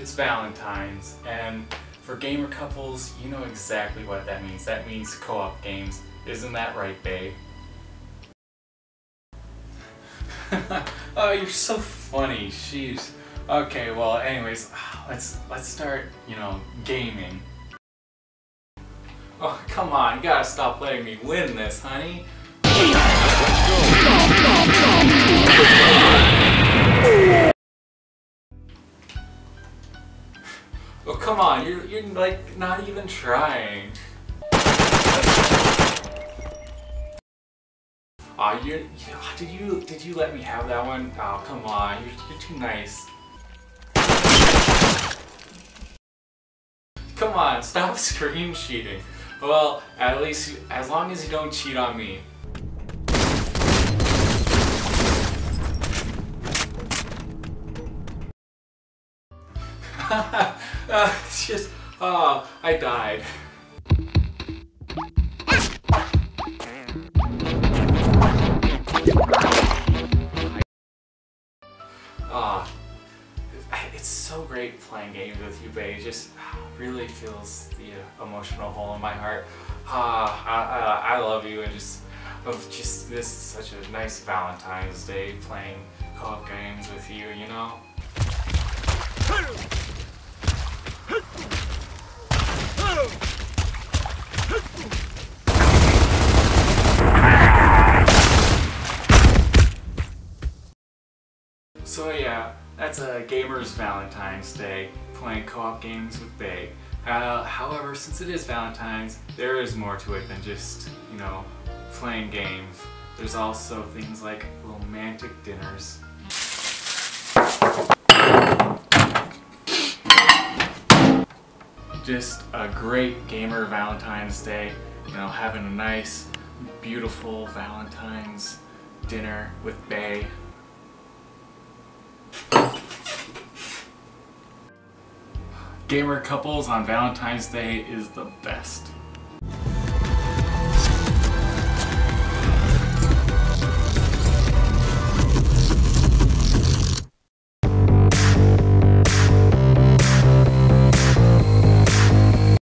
it's Valentine's, and for gamer couples, you know exactly what that means. That means co-op games. Isn't that right, babe? oh, you're so funny. Jeez. Okay, well, anyways, let's let's start, you know, gaming. Oh, come on, you gotta stop letting me win this, honey. Oh, come on, you're, you're like not even trying. Aw, oh, you did you did you let me have that one? Oh, come on, you're, you're too nice. Come on, stop screen cheating. Well, at least as long as you don't cheat on me. uh, it's just, oh, I died. Ah, it's so great playing games with you, babe. It just really feels the emotional hole in my heart. Ah, I, I, I love you, and just, of just this is such a nice Valentine's Day playing co-op games with you. You know. So yeah, that's a gamer's Valentine's Day, playing co-op games with Bae. Uh, however, since it is Valentine's, there is more to it than just, you know, playing games. There's also things like romantic dinners. Just a great gamer Valentine's Day, you know, having a nice, beautiful Valentine's dinner with Bae. Gamer couples on Valentine's Day is the best.